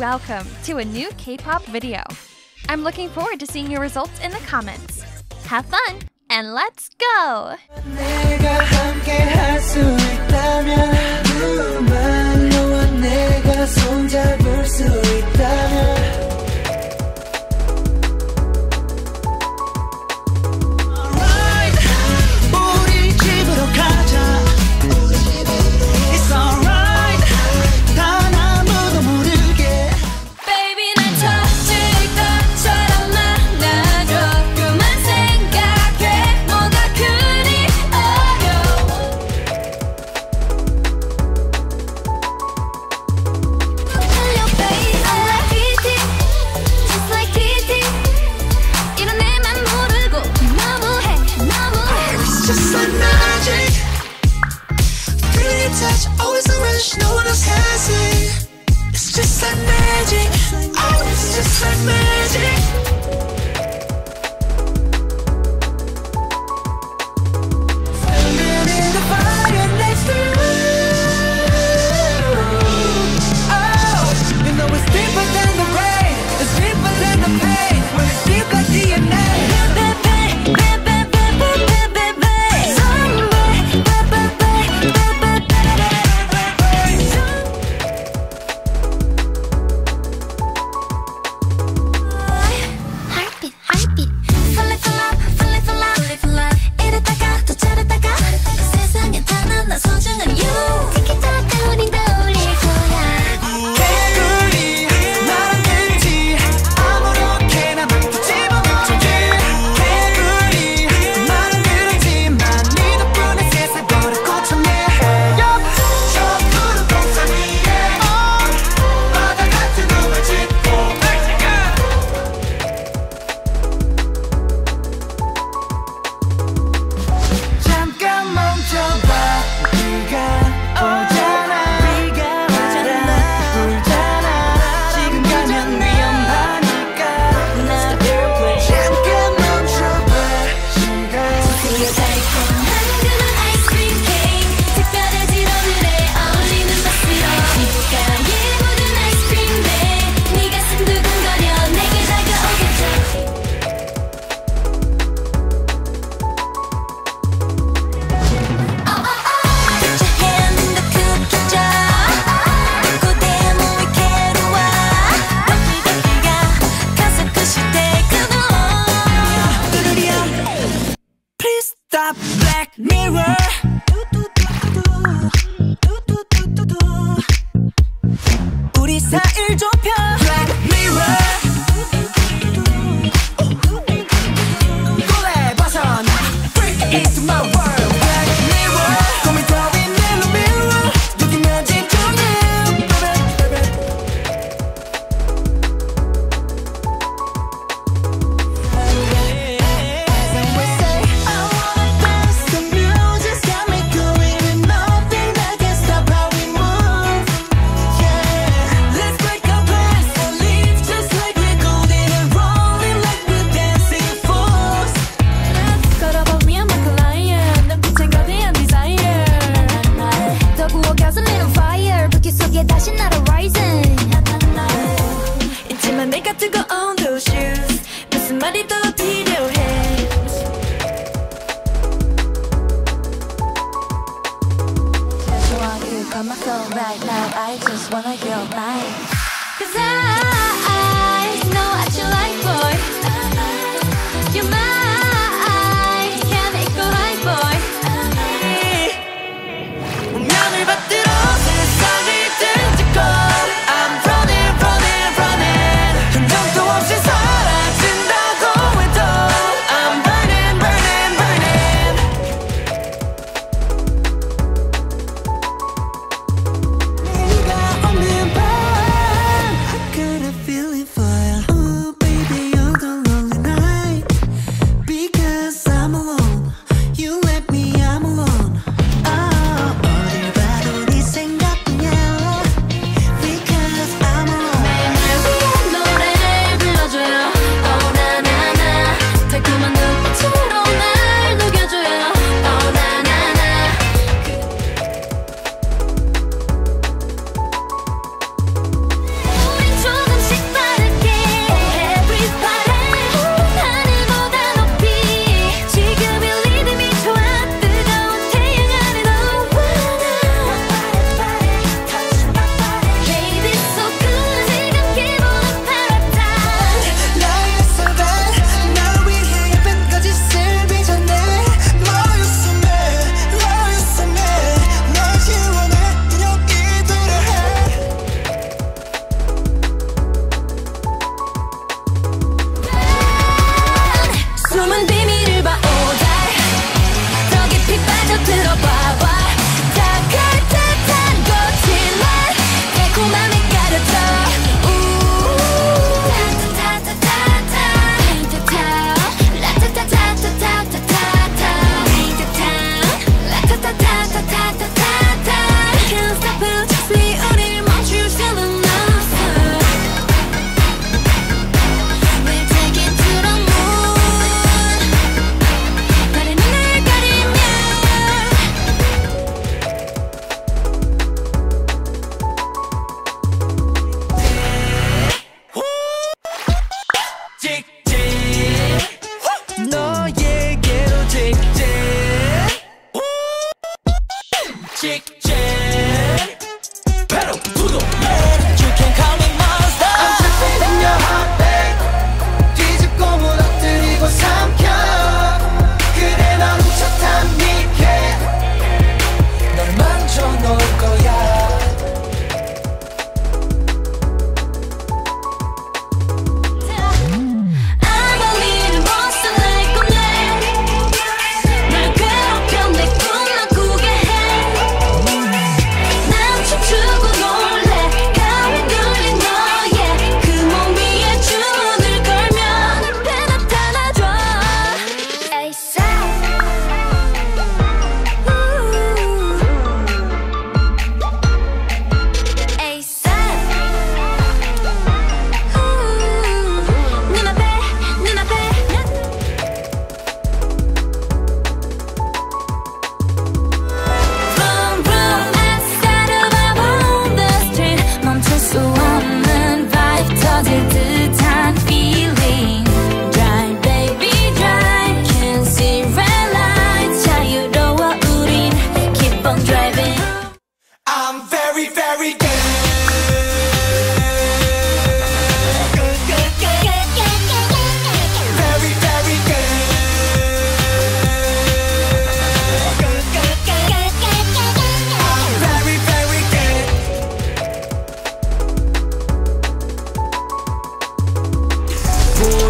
welcome to a new K-pop video. I'm looking forward to seeing your results in the comments. Have fun and let's go! Black Mirror.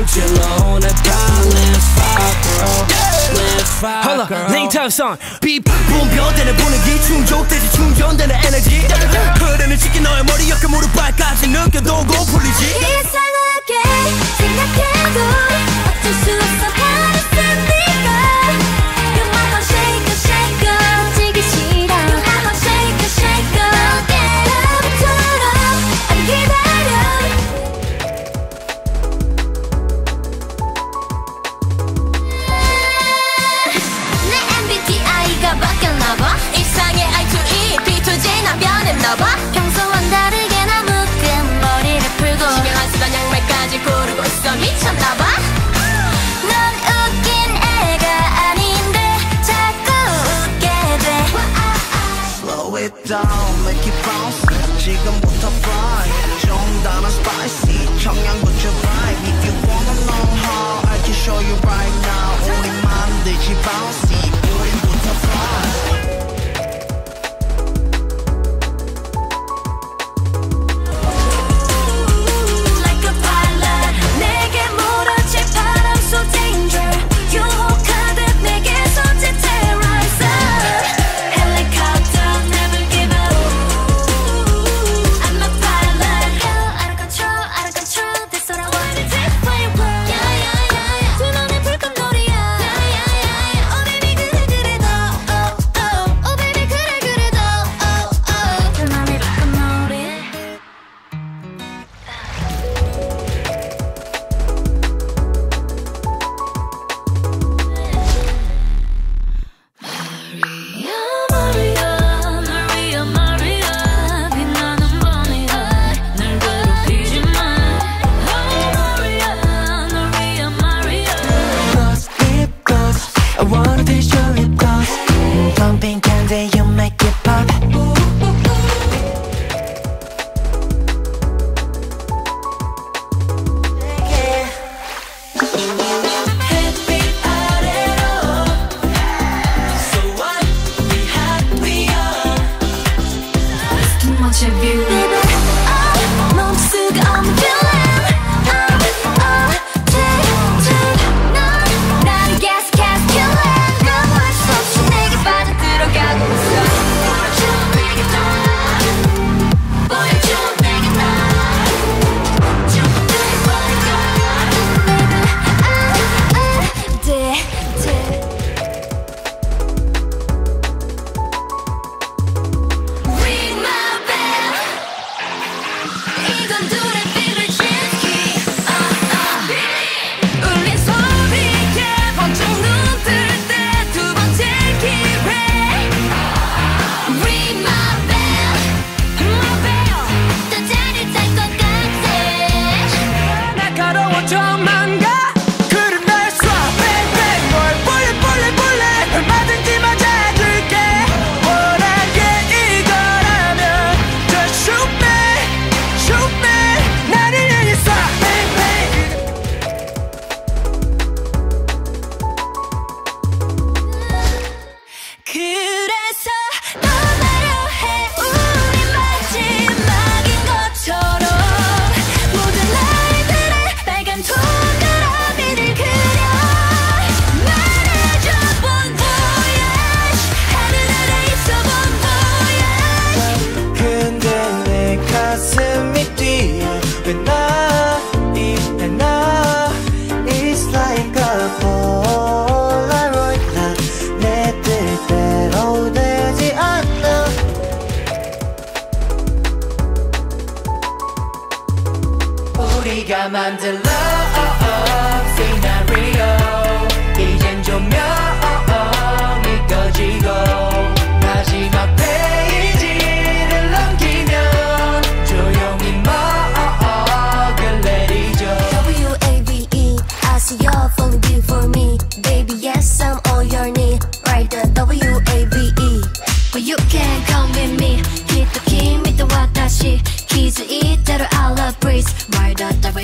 Hold up, Lane Thompson Beep 분변되는 분위기 충족되지 충전되는 에너지. 흐르는 시기 너의 머리 옆에 무릎발까지 느껴도 고풀리지. 이상하게 생각해도 어쩔 수 없어 바로 쓴 down, make it bounce. 지금부터 fly. 정당한 spicy. 청양고추 vibe. If you wanna know how, I can show you right now. 우리 만들지 bounce.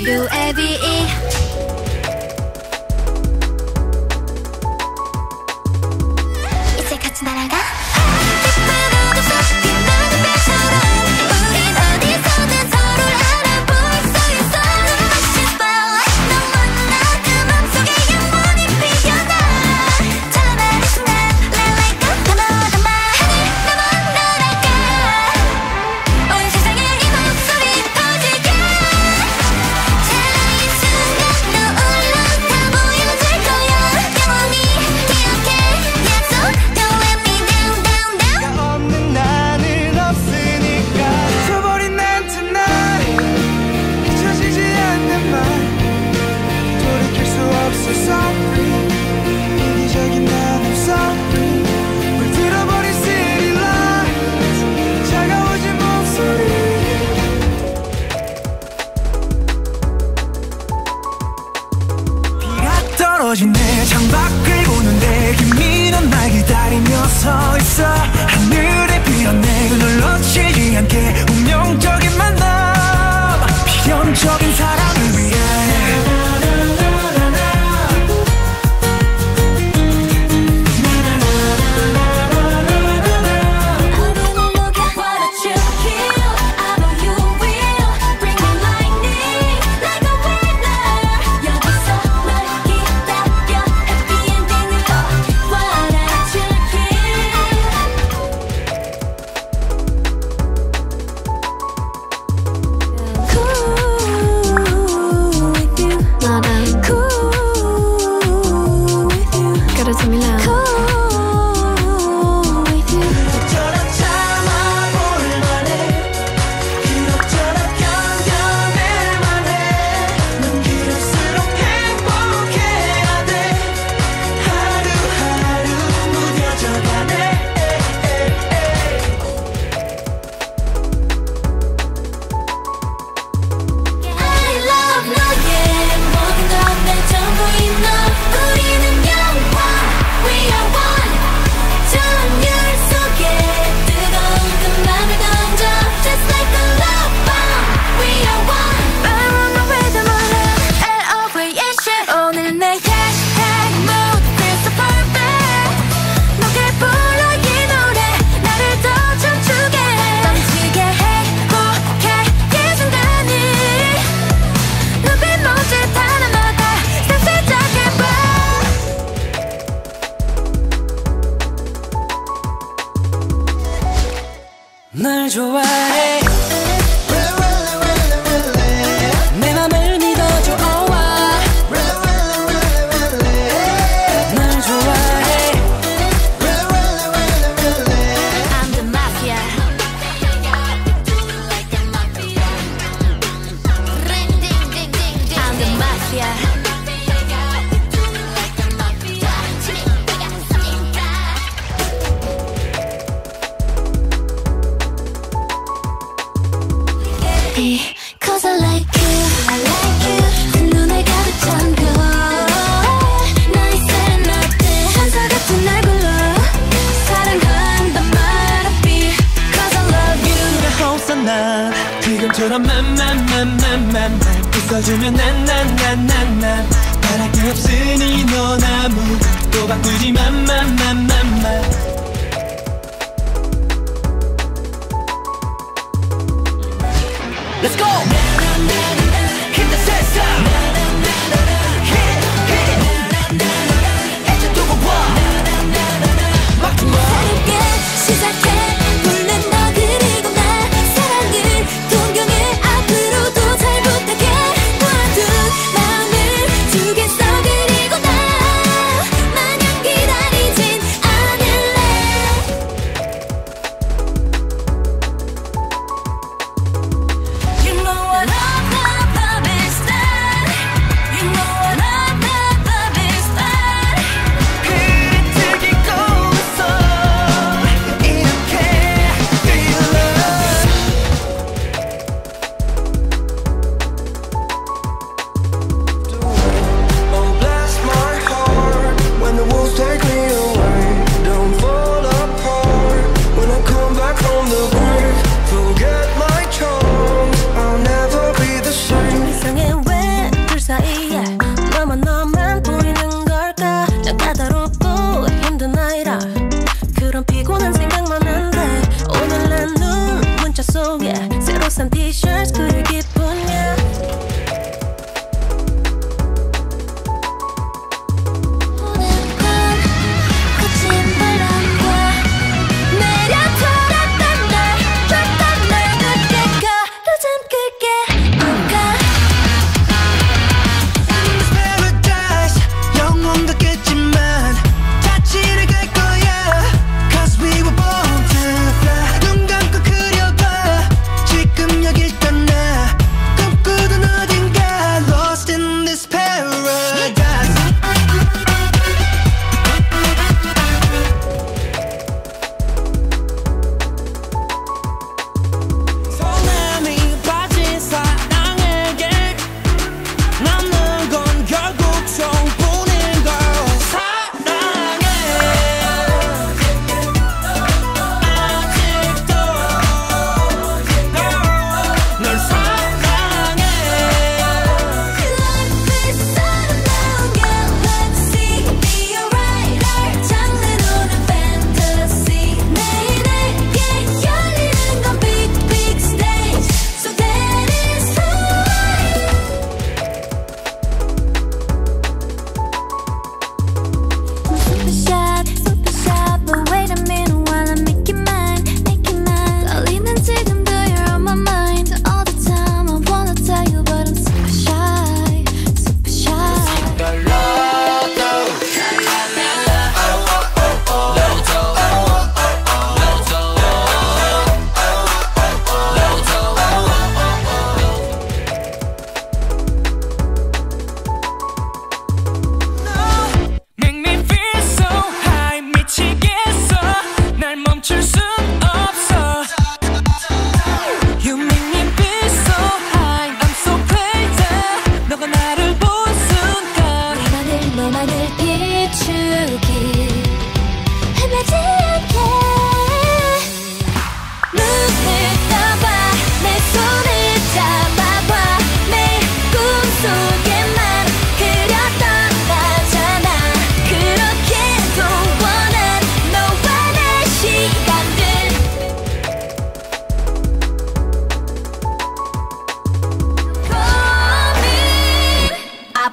The W-A-V-E 멈춰서 있어. Now. Cool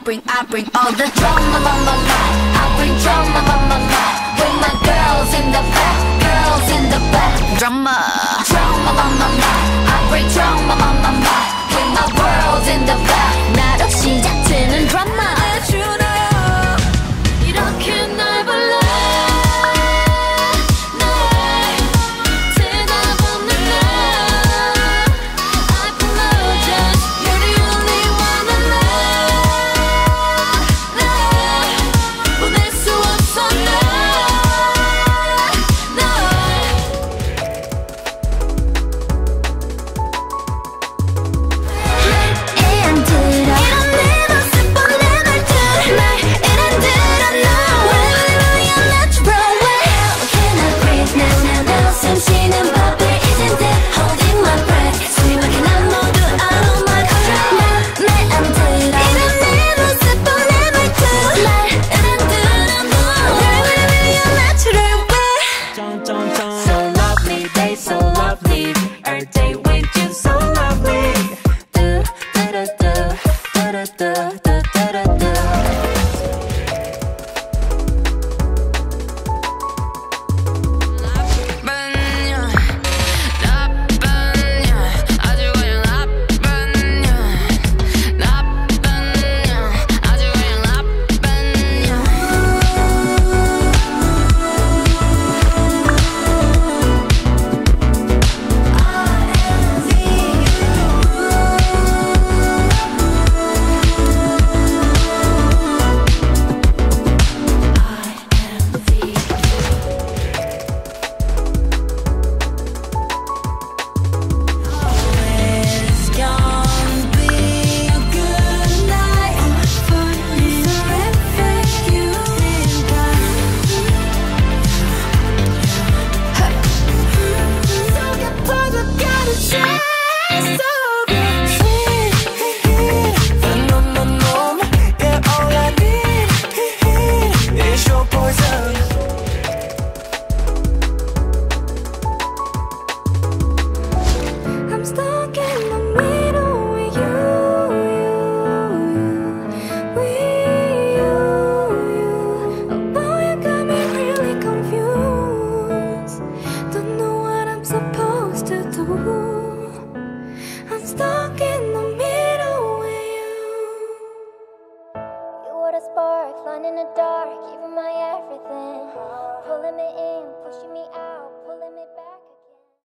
bring, I bring all the drama, mama, life. I bring drama, mama, life. Bring my girls in the back, girls in the back. Drama, drama, mama, life. I bring drama, mama, life. Bring my girls in the back. 나로 시작되는 drama.